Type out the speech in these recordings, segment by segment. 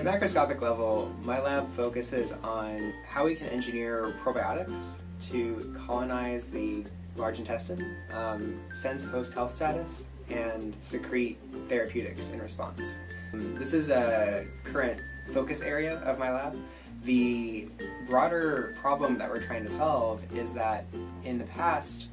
macroscopic level, my lab focuses on how we can engineer probiotics to colonize the large intestine, um, sense host health status, and secrete therapeutics in response. This is a current focus area of my lab. The broader problem that we're trying to solve is that in the past,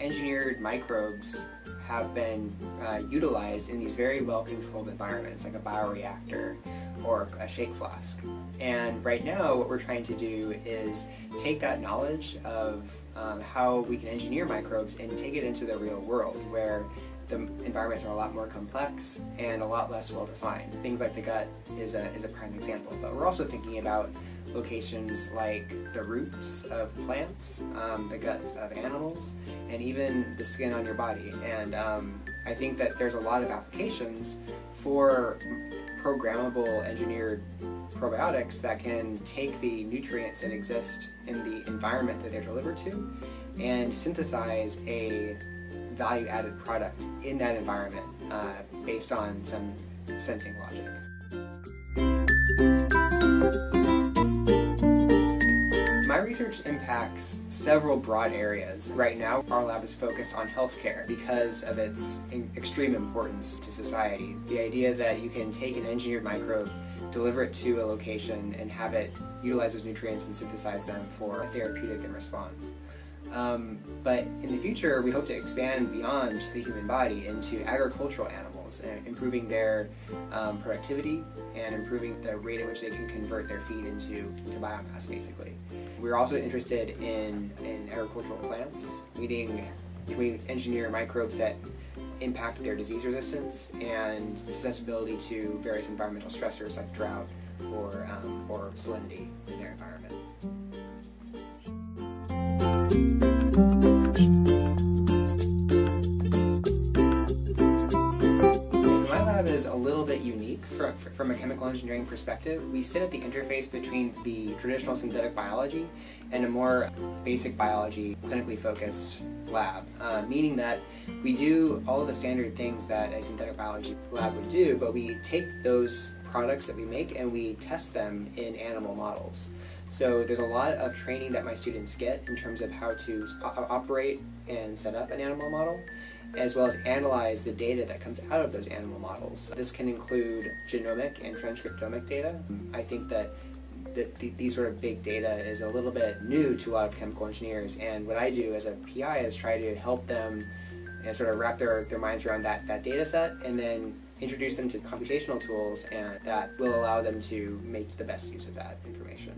engineered microbes have been uh, utilized in these very well controlled environments, like a bioreactor or a shake flask. And right now, what we're trying to do is take that knowledge of um, how we can engineer microbes and take it into the real world, where the environments are a lot more complex and a lot less well defined. Things like the gut is a, is a prime example, but we're also thinking about locations like the roots of plants, um, the guts of animals, and even the skin on your body. And um, I think that there's a lot of applications for programmable engineered probiotics that can take the nutrients that exist in the environment that they're delivered to and synthesize a value added product in that environment uh, based on some sensing logic. My research impacts several broad areas. Right now, our lab is focused on healthcare because of its extreme importance to society. The idea that you can take an engineered microbe, deliver it to a location, and have it utilize those nutrients and synthesize them for a therapeutic response. Um, but in the future, we hope to expand beyond the human body into agricultural animals and improving their um, productivity and improving the rate at which they can convert their feed into, into biomass, basically. We're also interested in, in agricultural plants, meaning can we engineer microbes that impact their disease resistance and susceptibility to various environmental stressors like drought or, um, or salinity in their environment. From, a chemical engineering perspective. We sit at the interface between the traditional synthetic biology and a more basic biology, clinically focused lab, uh, meaning that we do all of the standard things that a synthetic biology lab would do, but we take those products that we make and we test them in animal models. So there's a lot of training that my students get in terms of how to operate and set up an animal model as well as analyze the data that comes out of those animal models. This can include genomic and transcriptomic data. Mm-hmm. I think that that these sort of big data is a little bit new to a lot of chemical engineers and what I do as a PI is try to help them and sort of wrap their, their minds around that, that data set and then introduce them to computational tools and that will allow them to make the best use of that information.